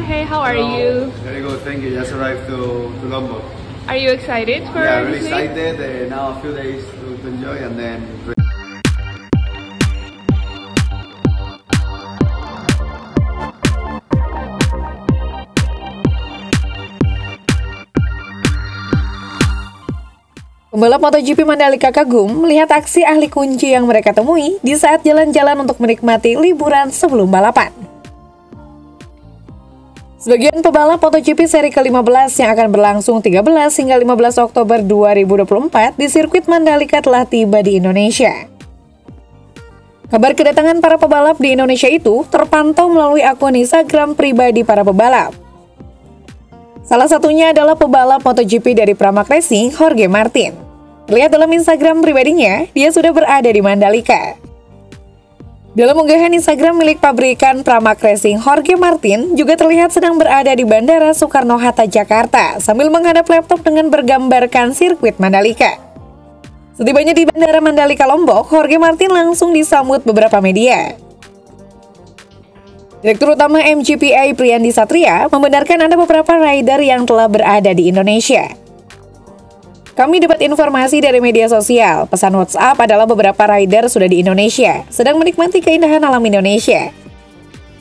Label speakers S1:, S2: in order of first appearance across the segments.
S1: Jorge, how are
S2: Hello.
S1: you?
S2: Very good, thank you. Just arrived to, to Lombok.
S1: Are you excited for
S2: yeah, really
S1: week?
S2: excited. Uh, now a few days to, to enjoy and then.
S3: Pembalap MotoGP Mandalika kagum melihat aksi ahli kunci yang mereka temui di saat jalan-jalan untuk menikmati liburan sebelum balapan. Sebagian pebalap MotoGP seri ke-15 yang akan berlangsung 13 hingga 15 Oktober 2024 di sirkuit Mandalika telah tiba di Indonesia. Kabar kedatangan para pebalap di Indonesia itu terpantau melalui akun Instagram pribadi para pebalap. Salah satunya adalah pebalap MotoGP dari Pramac Racing, Jorge Martin. Lihat dalam Instagram pribadinya, dia sudah berada di Mandalika. Dalam unggahan Instagram milik pabrikan Pramac Racing, Jorge Martin juga terlihat sedang berada di Bandara Soekarno-Hatta, Jakarta, sambil menghadap laptop dengan bergambarkan sirkuit Mandalika. Setibanya di Bandara Mandalika Lombok, Jorge Martin langsung disambut beberapa media. Direktur Utama MGPA Priyandi Satria membenarkan ada beberapa rider yang telah berada di Indonesia. Kami dapat informasi dari media sosial. Pesan WhatsApp adalah beberapa rider sudah di Indonesia, sedang menikmati keindahan alam Indonesia.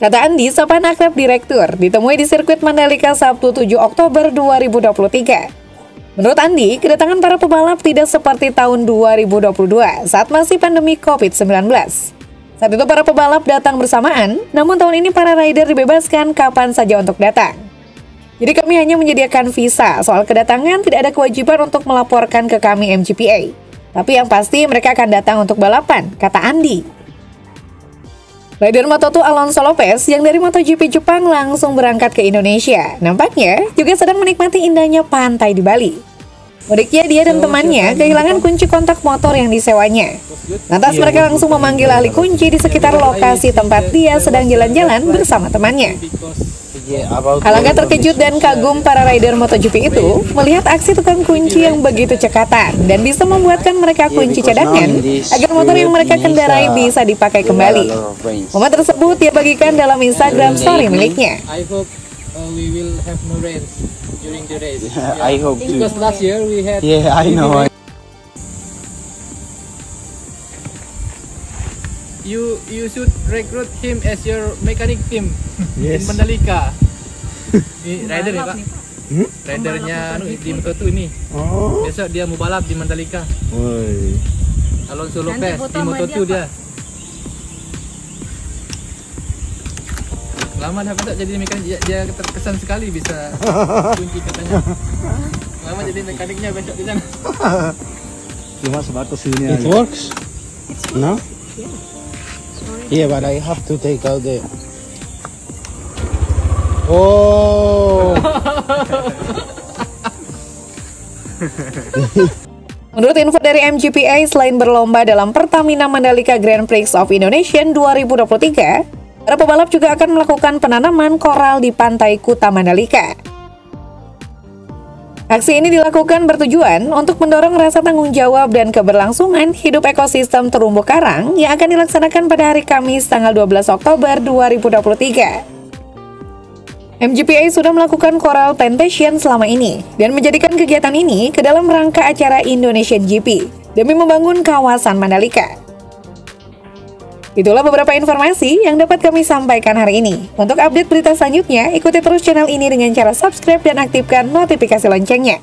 S3: Kata Andi, sapaan akrab direktur, ditemui di sirkuit Mandalika Sabtu 7 Oktober 2023. Menurut Andi, kedatangan para pebalap tidak seperti tahun 2022 saat masih pandemi COVID-19. Saat itu para pebalap datang bersamaan, namun tahun ini para rider dibebaskan kapan saja untuk datang. Jadi kami hanya menyediakan visa, soal kedatangan tidak ada kewajiban untuk melaporkan ke kami MGPA. Tapi yang pasti mereka akan datang untuk balapan, kata Andi. Rider Moto2 Alonso Lopez yang dari MotoGP Jepang langsung berangkat ke Indonesia. Nampaknya juga sedang menikmati indahnya pantai di Bali. Mudiknya dia dan temannya kehilangan kunci kontak motor yang disewanya. Lantas mereka langsung memanggil ahli kunci di sekitar lokasi tempat dia sedang jalan-jalan bersama temannya. Alangkah terkejut dan kagum para rider MotoGP itu melihat aksi tukang kunci yang begitu cekatan dan bisa membuatkan mereka kunci cadangan agar motor yang mereka kendarai bisa dipakai kembali. Momen tersebut dia bagikan dalam Instagram story miliknya.
S4: I hope we will have no rain during the race.
S5: I hope too.
S4: Because last year we had.
S5: Yeah, I
S4: heavy
S5: know.
S4: rain. You you should recruit him as your mechanic team in
S5: Yes.
S4: Mandalika. Ini rider ya pak? Ridernya anu, di Moto2 ini.
S5: Oh.
S4: Besok dia mau balap di Mandalika.
S5: Woi.
S4: Alonso Lopez di Moto2 dia. Lama dah tak jadi mekanik dia, dia terkesan sekali bisa kunci katanya. Lama jadi mekaniknya besok di sana.
S5: Cuma sebatas ini It works? No? Yeah, but I have to take out the... Oh!
S3: Menurut info dari MGPA, selain berlomba dalam Pertamina Mandalika Grand Prix of Indonesia 2023, para pebalap juga akan melakukan penanaman koral di pantai Kuta Mandalika. Aksi ini dilakukan bertujuan untuk mendorong rasa tanggung jawab dan keberlangsungan hidup ekosistem terumbu karang yang akan dilaksanakan pada hari Kamis tanggal 12 Oktober 2023. MGPA sudah melakukan coral plantation selama ini dan menjadikan kegiatan ini ke dalam rangka acara Indonesian GP demi membangun kawasan Mandalika. Itulah beberapa informasi yang dapat kami sampaikan hari ini. Untuk update berita selanjutnya, ikuti terus channel ini dengan cara subscribe dan aktifkan notifikasi loncengnya.